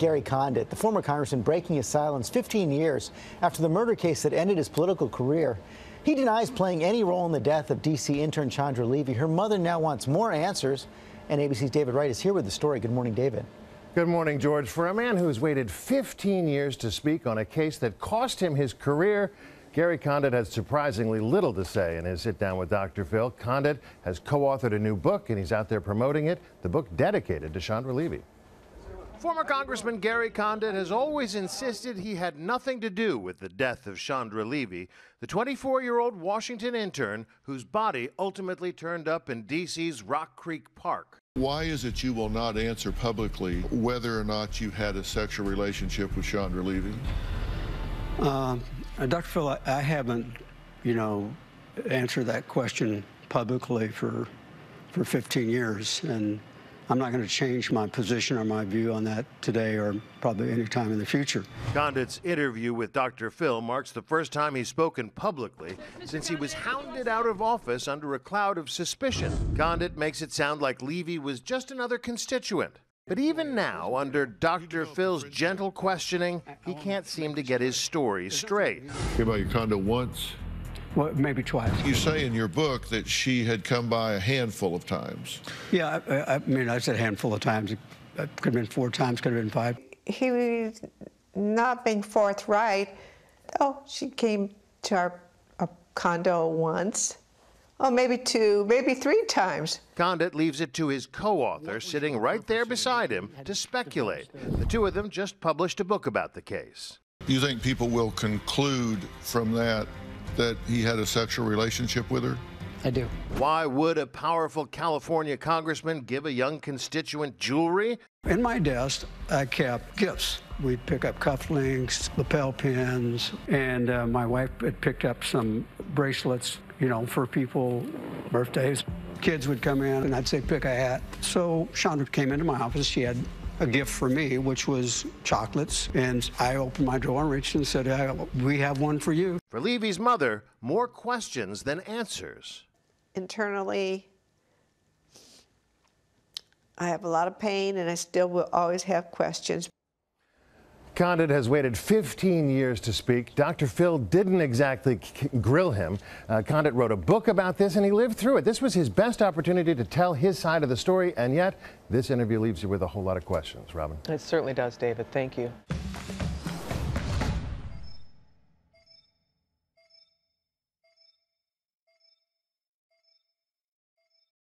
Gary Condit, the former congressman breaking his silence 15 years after the murder case that ended his political career. He denies playing any role in the death of D.C. intern Chandra Levy. Her mother now wants more answers, and ABC's David Wright is here with the story. Good morning, David. Good morning, George. For a man who's waited 15 years to speak on a case that cost him his career, Gary Condit had surprisingly little to say in his sit down with Dr. Phil. Condit has co authored a new book and he's out there promoting it, the book dedicated to Chandra Levy. Former Congressman Gary Condit has always insisted he had nothing to do with the death of Chandra Levy, the 24 year old Washington intern whose body ultimately turned up in D.C.'s Rock Creek Park. Why is it you will not answer publicly whether or not you had a sexual relationship with Chandra Levy? Um, uh, Dr. Phil, I, I haven't, you know, answered that question publicly for for 15 years, and I'm not going to change my position or my view on that today or probably any time in the future. Condit's interview with Dr. Phil marks the first time he's spoken publicly since he was hounded out of office under a cloud of suspicion. Condit makes it sound like Levy was just another constituent. But even now, under Dr. Phil's gentle questioning, he can't seem to get his story straight. Came by your condo once. Well, maybe twice. You say in your book that she had come by a handful of times. Yeah, I, I mean, I said a handful of times. It could have been four times, could have been five. He was not being forthright. Oh, she came to our, our condo once. Oh, maybe two, maybe three times. Condit leaves it to his co author, sitting right there beside him, to speculate. The two of them just published a book about the case. You think people will conclude from that that he had a sexual relationship with her? I do. Why would a powerful California congressman give a young constituent jewelry? In my desk, I kept gifts. We'd pick up cufflinks, lapel pins, and uh, my wife had picked up some bracelets you know, for people, birthdays. Kids would come in and I'd say, pick a hat. So Chandra came into my office. She had a gift for me, which was chocolates. And I opened my drawer and reached and said, we have one for you. For Levy's mother, more questions than answers. Internally, I have a lot of pain and I still will always have questions. Condit has waited 15 years to speak. Dr. Phil didn't exactly grill him. Uh, Condit wrote a book about this and he lived through it. This was his best opportunity to tell his side of the story, and yet this interview leaves you with a whole lot of questions. Robin. It certainly does, David. Thank you.